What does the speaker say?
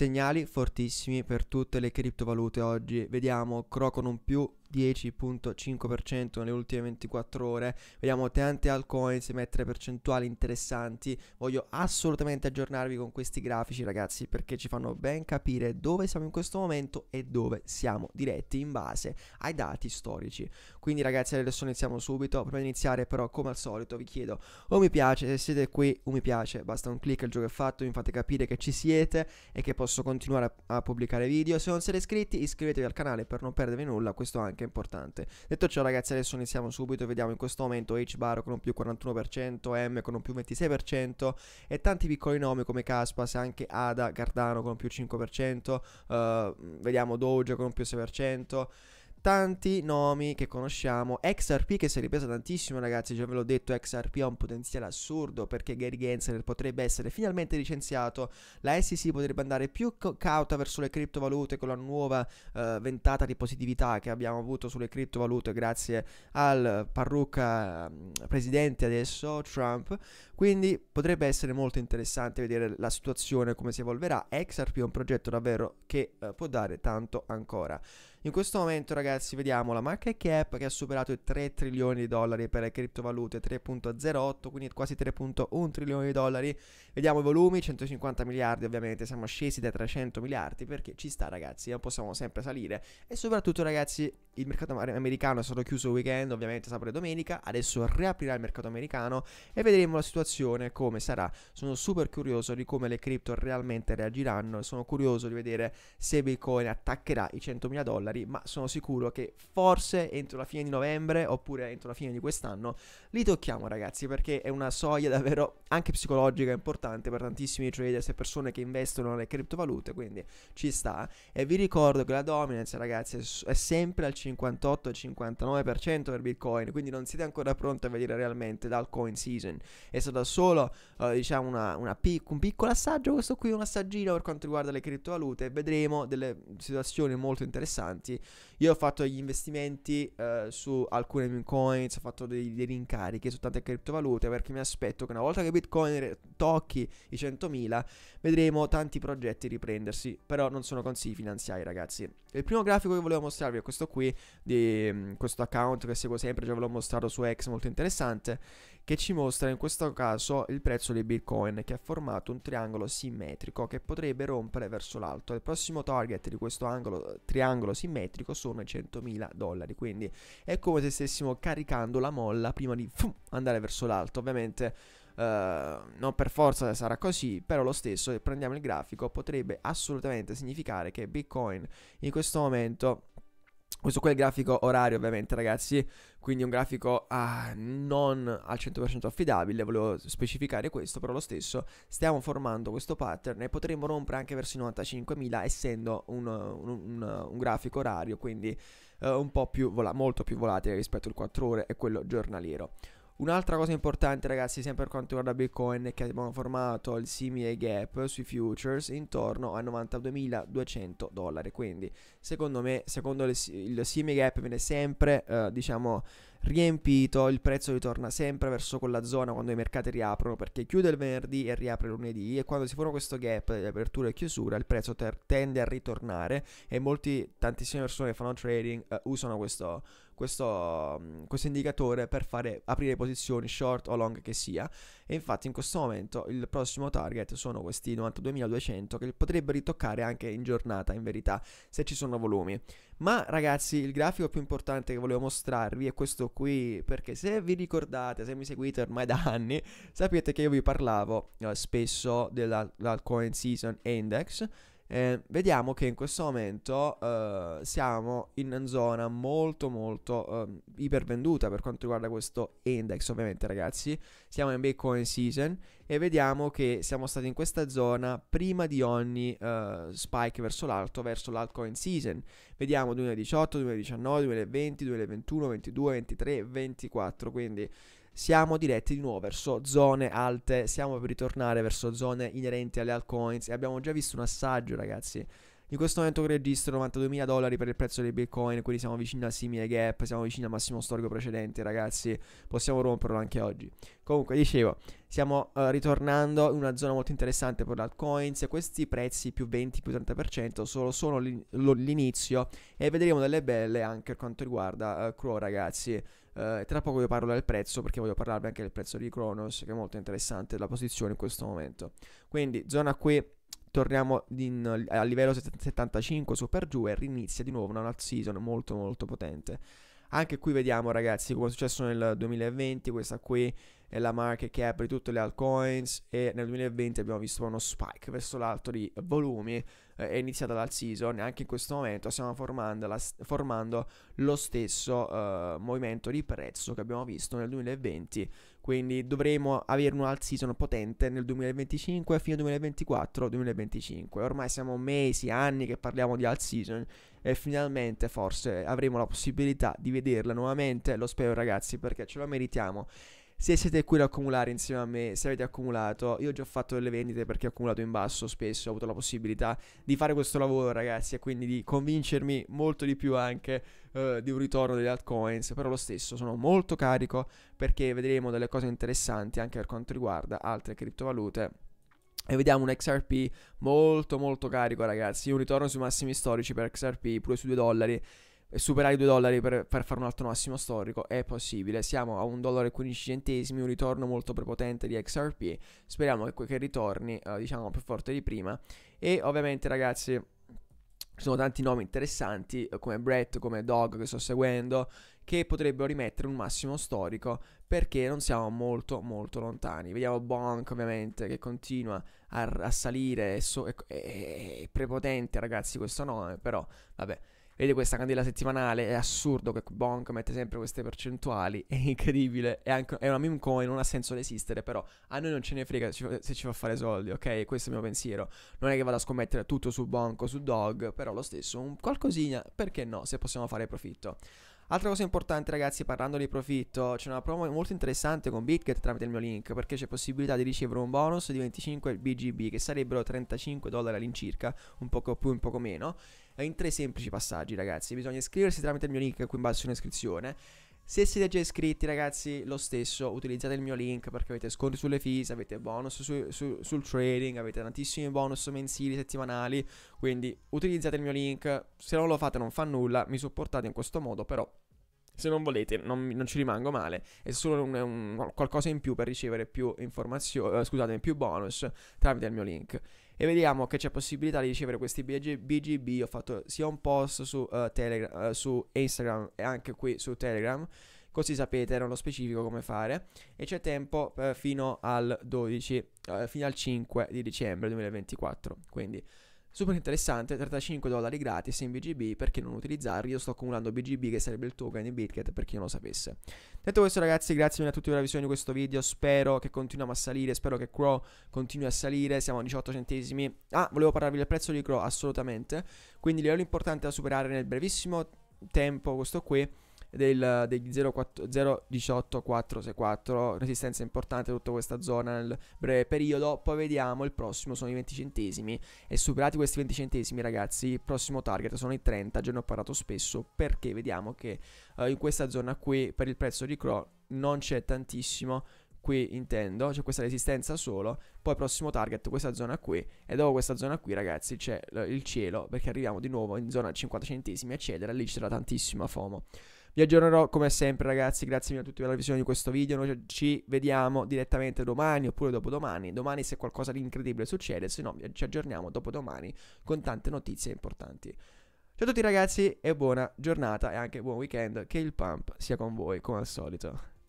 Segnali fortissimi per tutte le criptovalute oggi. Vediamo Croco non più 10.5% nelle ultime 24 ore. Vediamo tante altcoins mettere percentuali interessanti. Voglio assolutamente aggiornarvi con questi grafici, ragazzi, perché ci fanno ben capire dove siamo in questo momento e dove siamo diretti in base ai dati storici. Quindi, ragazzi, adesso iniziamo subito. Prima di iniziare, però, come al solito, vi chiedo un mi piace. Se siete qui, un mi piace. Basta un clic, il gioco è fatto. Mi fate capire che ci siete e che posso continuare a, a pubblicare video. Se non siete iscritti, iscrivetevi al canale per non perdervi nulla. Questo anche anche importante. Detto ciò ragazzi adesso iniziamo subito, vediamo in questo momento H-Bar con un più 41%, M con un più 26% e tanti piccoli nomi come Caspas, anche Ada, Cardano con un più 5%, uh, eh, vediamo Doge con un più 6% tanti nomi che conosciamo. XRP che si è ripresa tantissimo, ragazzi. Già ve l'ho detto, XRP ha un potenziale assurdo perché Gary Gensler potrebbe essere finalmente licenziato. La SEC potrebbe andare più cauta verso le criptovalute con la nuova uh, ventata di positività che abbiamo avuto sulle criptovalute grazie al parrucca uh, presidente adesso, Trump. Quindi potrebbe essere molto interessante vedere la situazione come si evolverà. XRP è un progetto davvero che uh, può dare tanto ancora. In questo momento, ragazzi, vediamo la market cap che ha superato i 3 trilioni di dollari per le criptovalute, 3.08, quindi quasi 3.1 trilioni di dollari. Vediamo i volumi, 150 miliardi, ovviamente siamo scesi da 300 miliardi perché ci sta, ragazzi, non possiamo sempre salire. E soprattutto, ragazzi, il mercato americano è stato chiuso il weekend, ovviamente sabato e domenica, adesso riaprirà il mercato americano e vedremo la situazione come sarà. Sono super curioso di come le cripto realmente reagiranno, sono curioso di vedere se Bitcoin attaccherà i 100.000 dollari dollari, ma sono sicuro che forse entro la fine di novembre oppure entro la fine di quest'anno li tocchiamo ragazzi perché è una soglia davvero anche psicologica importante per tantissimi traders e persone che investono nelle criptovalute, quindi ci sta. E vi ricordo che la dominance ragazzi è sempre al 58-59% per Bitcoin, quindi non siete ancora pronti a vedere realmente dal coin season. È stato solo uh, diciamo una, una pic- un piccolo assaggio, questo qui un assaggino per quanto riguarda le criptovalute, vedremo delle situazioni molto interessanti importanti. Io ho fatto gli investimenti eh, su alcune coins, ho fatto dei, dei rincarichi su tante criptovalute perché mi aspetto che una volta che Bitcoin tocchi i 100.000 vedremo tanti progetti riprendersi, però non sono consigli finanziari ragazzi. Il primo grafico che volevo mostrarvi è questo qui, di um, questo account che seguo sempre, già ve l'ho mostrato su X, molto interessante, che ci mostra in questo caso il prezzo di Bitcoin che ha formato un triangolo simmetrico che potrebbe rompere verso l'alto. Il prossimo target di questo angolo, triangolo simmetrico sono i 100.000 dollari, quindi è come se stessimo caricando la molla prima di fum, andare verso l'alto. Ovviamente Uh, non per forza sarà così, però lo stesso, se prendiamo il grafico, potrebbe assolutamente significare che Bitcoin in questo momento questo qua è il grafico orario ovviamente ragazzi, quindi un grafico ah, non al 100% affidabile, volevo specificare questo, però lo stesso stiamo formando questo pattern e potremmo rompere anche verso i 95.000 essendo un, un, un, un grafico orario, quindi uh, un po' più, vola- molto più volatile rispetto al 4 ore e quello giornaliero. Un'altra cosa importante ragazzi, sempre per quanto riguarda Bitcoin, è che abbiamo formato il simile gap sui futures intorno a 92.200 dollari. Quindi, secondo me, secondo il, il simile gap viene sempre, eh, diciamo, riempito, il prezzo ritorna sempre verso quella zona quando i mercati riaprono perché chiude il venerdì e riapre lunedì e quando si forma questo gap di apertura e chiusura il prezzo ter- tende a ritornare e molti, tantissime persone che fanno trading uh, usano questo, questo, um, questo, indicatore per fare aprire posizioni short o long che sia. E infatti in questo momento il prossimo target sono questi 92.200 che potrebbe ritoccare anche in giornata in verità se ci sono volumi. Ma ragazzi, il grafico più importante che volevo mostrarvi è questo qui, perché se vi ricordate, se mi seguite ormai da anni, sapete che io vi parlavo eh, spesso dell'altcoin season index eh, vediamo che in questo momento uh, siamo in zona molto molto uh, ipervenduta per quanto riguarda questo index ovviamente ragazzi. Siamo in Bitcoin season e vediamo che siamo stati in questa zona prima di ogni uh, spike verso l'alto verso l'altcoin season. Vediamo 2018 2019 2020 2021 2022 2023 2024 quindi siamo diretti di nuovo verso zone alte, siamo per ritornare verso zone inerenti alle altcoins e abbiamo già visto un assaggio ragazzi In questo momento registro 92.000 dollari per il prezzo dei bitcoin, quindi siamo vicini al simile gap, siamo vicini al massimo storico precedente, ragazzi. Possiamo romperlo anche oggi. Comunque, dicevo, stiamo uh, ritornando in una zona molto interessante per l'altcoins. Questi prezzi più 20, più 30% solo sono l'inizio e vedremo delle belle anche per quanto riguarda uh, Crow, ragazzi. Uh, tra poco vi parlo del prezzo perché voglio parlarvi anche del prezzo di Kronos che è molto interessante la posizione in questo momento. Quindi zona qui torniamo in, a livello 75 su per giù e rinizia di nuovo una alt season molto molto potente. Anche qui vediamo ragazzi come è successo nel 2020, questa qui è la market cap di tutte le altcoins e nel 2020 abbiamo visto uno spike verso l'alto di volumi, eh, è iniziata l'alt season e anche in questo momento stiamo formando, la, formando lo stesso uh, movimento di prezzo che abbiamo visto nel 2020 quindi dovremo avere un alt season potente nel 2025 fino al 2024-2025. Ormai siamo mesi, anni che parliamo di alt season e finalmente forse avremo la possibilità di vederla nuovamente. Lo spero ragazzi perché ce lo meritiamo. Se siete qui ad accumulare insieme a me, se avete accumulato, io ho già fatto delle vendite perché ho accumulato in basso spesso, ho avuto la possibilità di fare questo lavoro ragazzi e quindi di convincermi molto di più anche uh, di un ritorno delle altcoins, però lo stesso sono molto carico perché vedremo delle cose interessanti anche per quanto riguarda altre criptovalute. E vediamo un XRP molto molto carico ragazzi, un ritorno sui massimi storici per XRP, pure su 2 dollari superare i 2 dollari per, per, fare un altro massimo storico è possibile. Siamo a 1,15 dollaro, un ritorno molto prepotente di XRP. Speriamo che, che ritorni, uh, diciamo, più forte di prima. E ovviamente, ragazzi, ci sono tanti nomi interessanti, uh, come Brett, come Dog, che sto seguendo, che potrebbero rimettere un massimo storico perché non siamo molto, molto lontani. Vediamo Bonk, ovviamente, che continua a, a salire. È, so, è, è, è prepotente, ragazzi, questo nome, però, vabbè. Vedi questa candela settimanale, è assurdo che Bonk mette sempre queste percentuali, è incredibile, è, anche, è una meme coin, non ha senso di esistere, però a noi non ce ne frega se ci fa fare soldi, ok? Questo è il mio pensiero. Non è che vado a scommettere tutto su Bonk o su Dog, però lo stesso, un qualcosina, perché no, se possiamo fare profitto. Altra cosa importante ragazzi, parlando di profitto, c'è una promo molto interessante con BitGet tramite il mio link, perché c'è possibilità di ricevere un bonus di 25 BGB, che sarebbero 35 dollari all'incirca, un poco più, un poco meno, in tre semplici passaggi ragazzi. Bisogna iscriversi tramite il mio link qui in basso in descrizione. Se siete già iscritti ragazzi, lo stesso, utilizzate il mio link perché avete sconti sulle fees, avete bonus su, su, sul trading, avete tantissimi bonus mensili, settimanali, quindi utilizzate il mio link, se non lo fate non fa nulla, mi supportate in questo modo, però se non volete, non, non ci rimango male. È solo un, un, qualcosa in più per ricevere più informazioni, uh, scusate, più bonus tramite il mio link. E vediamo che c'è possibilità di ricevere questi BGB. Ho fatto sia un post su, uh, Telegram, uh, su Instagram e anche qui su Telegram. Così sapete nello specifico come fare. E c'è tempo fino al 12, fino al 5 di dicembre 2024. Quindi Super interessante, 35 dollari gratis in BGB, perché non utilizzarli? Io sto accumulando BGB che sarebbe il token di Bitget per chi non lo sapesse. Detto questo ragazzi, grazie mille a tutti per la visione di questo video, spero che continuiamo a salire, spero che Crow continui a salire, siamo a 18 centesimi. Ah, volevo parlarvi del prezzo di Crow, assolutamente, quindi livello importante da superare nel brevissimo tempo, questo qui del, degli 0,18464 resistenza importante tutta questa zona nel breve periodo poi vediamo il prossimo sono i 20 centesimi e superati questi 20 centesimi ragazzi il prossimo target sono i 30 già ne ho parlato spesso perché vediamo che uh, in questa zona qui per il prezzo di Crow non c'è tantissimo qui intendo, c'è questa resistenza solo, poi prossimo target questa zona qui e dopo questa zona qui ragazzi c'è il cielo perché arriviamo di nuovo in zona 50 centesimi eccetera, lì c'era tantissima FOMO. Vi aggiornerò come sempre ragazzi, grazie mille a tutti per la visione di questo video, noi ci vediamo direttamente domani oppure dopodomani, domani se qualcosa di incredibile succede, se no ci aggiorniamo dopodomani con tante notizie importanti. Ciao a tutti ragazzi e buona giornata e anche buon weekend, che il pump sia con voi come al solito.